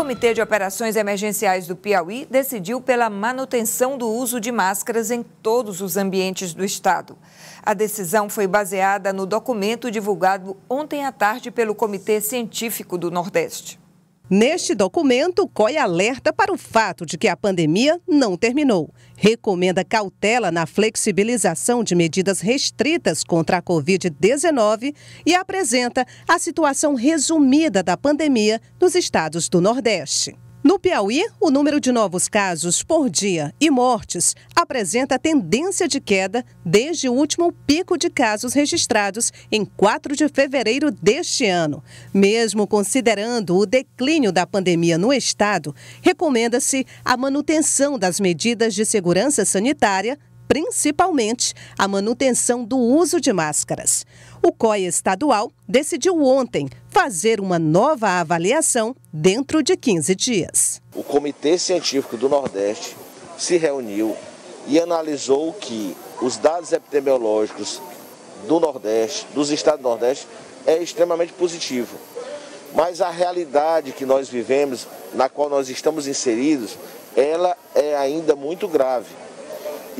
Comitê de Operações Emergenciais do Piauí decidiu pela manutenção do uso de máscaras em todos os ambientes do estado. A decisão foi baseada no documento divulgado ontem à tarde pelo Comitê Científico do Nordeste. Neste documento, COI alerta para o fato de que a pandemia não terminou. Recomenda cautela na flexibilização de medidas restritas contra a Covid-19 e apresenta a situação resumida da pandemia nos estados do Nordeste. No Piauí, o número de novos casos por dia e mortes apresenta tendência de queda desde o último pico de casos registrados em 4 de fevereiro deste ano. Mesmo considerando o declínio da pandemia no estado, recomenda-se a manutenção das medidas de segurança sanitária principalmente a manutenção do uso de máscaras. O COI estadual decidiu ontem fazer uma nova avaliação dentro de 15 dias. O Comitê Científico do Nordeste se reuniu e analisou que os dados epidemiológicos do Nordeste, dos estados do Nordeste, é extremamente positivo. Mas a realidade que nós vivemos, na qual nós estamos inseridos, ela é ainda muito grave.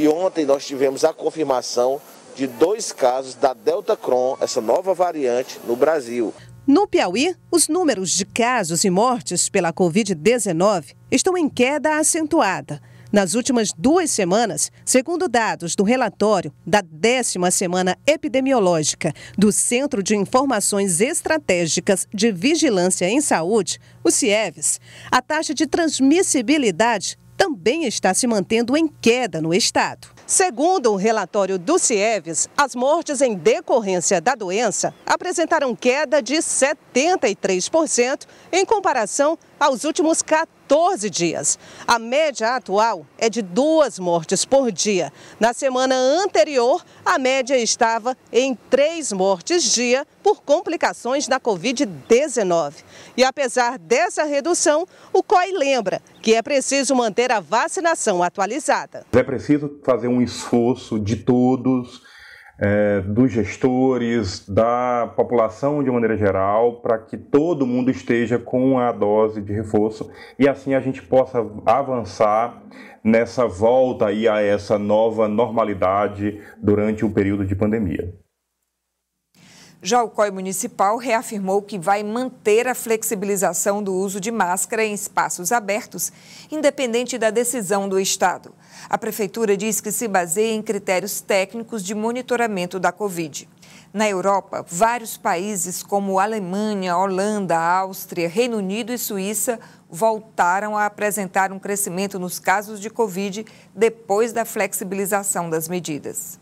E ontem nós tivemos a confirmação de dois casos da Delta Cron, essa nova variante, no Brasil. No Piauí, os números de casos e mortes pela Covid-19 estão em queda acentuada. Nas últimas duas semanas, segundo dados do relatório da décima semana epidemiológica do Centro de Informações Estratégicas de Vigilância em Saúde, o CIEVES, a taxa de transmissibilidade também está se mantendo em queda no estado. Segundo o relatório do CIEVES, as mortes em decorrência da doença apresentaram queda de 73% em comparação aos últimos 14 dias. A média atual é de duas mortes por dia. Na semana anterior, a média estava em três mortes dia por complicações da Covid-19. E apesar dessa redução, o COI lembra que é preciso manter a vacinação atualizada. É preciso fazer um esforço de todos é, dos gestores, da população de maneira geral, para que todo mundo esteja com a dose de reforço e assim a gente possa avançar nessa volta aí a essa nova normalidade durante o período de pandemia. Já o COI Municipal reafirmou que vai manter a flexibilização do uso de máscara em espaços abertos, independente da decisão do Estado. A Prefeitura diz que se baseia em critérios técnicos de monitoramento da Covid. Na Europa, vários países como Alemanha, Holanda, Áustria, Reino Unido e Suíça voltaram a apresentar um crescimento nos casos de Covid depois da flexibilização das medidas.